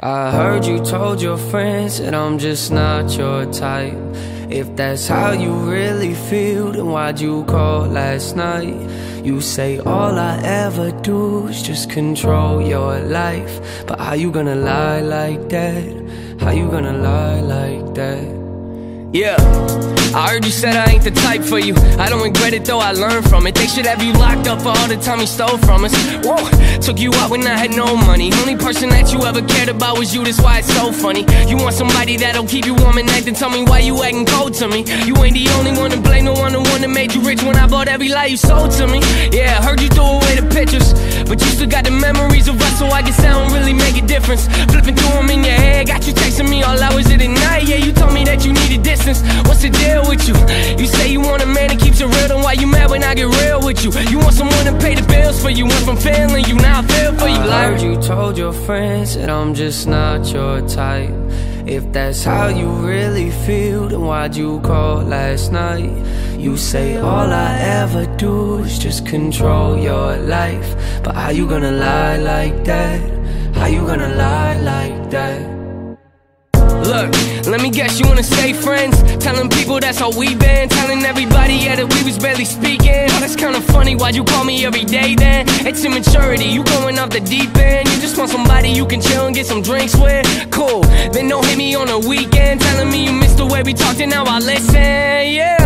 I heard you told your friends that I'm just not your type. If that's how you really feel, then why'd you call last night? You say all I ever do is just control your life. But how you gonna lie like that? How you gonna lie like that? Yeah, I heard you said I ain't the type for you. I don't regret it though, I learned from it. They should have you locked up for all the time you stole from us. Whoa, took you out when I had no money. Only person that you ever cared about was you, that's why it's so funny. You want somebody that'll keep you warm at night, then tell me why you acting cold to me. You ain't the only one to blame, no one the one that made you rich when I bought every lie you sold to me. Yeah, heard you threw away the pictures, but you still got the memories of us, so I guess that don't really make a difference. Flipping through them in your head, got you texting me all hours of the night. Yeah, you told me that you needed distance. What's the deal with you? You say you want a man that keeps it real, then why you mad when I get real with you? You want someone to pay the bills for you, went from failing you, now I feel for you. I heard you told your friends that I'm just not your type. If that's how you really feel, then why'd you call last night? You say all I ever do is just control your life. But how you gonna lie like that? How you gonna lie like that? Look, let me guess, you wanna stay friends? Telling people that's how we been. Telling everybody, yeah, that we was barely speaking. Oh, that's kinda funny, why'd you call me every day then? It's immaturity, you going off the deep end. You just want somebody you can chill and get some drinks with. Cool, then don't hit me on the weekend. Telling me you missed the way we talked and now I listen, yeah.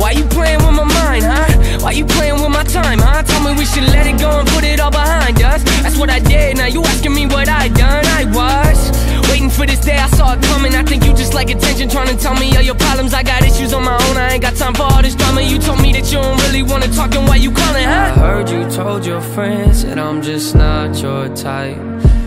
Why you playing with my mind, huh? Why you playing with my time, huh? Tell me we should let it go and put it all behind us. That's what I did, now you asking me what I done. I was waiting for this day, I it coming. I think you just like attention, trying to tell me all your problems. I got issues on my own, I ain't got time for all this drama. You told me that you don't really wanna talk, and why you calling, huh? I heard you told your friends that I'm just not your type.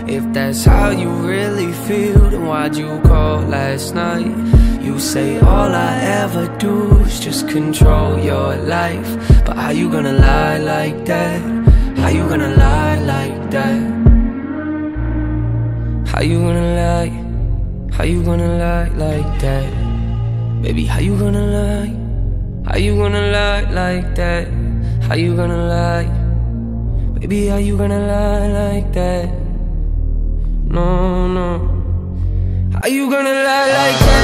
If that's how you really feel, then why'd you call last night? You say all I ever do is just control your life. But how you gonna lie like that? How you gonna lie like that? How you gonna lie? How you gonna lie like that? Baby, how you gonna lie? How you gonna lie like that? How you gonna lie? Baby, how you gonna lie like that? No, no. How you gonna lie like that?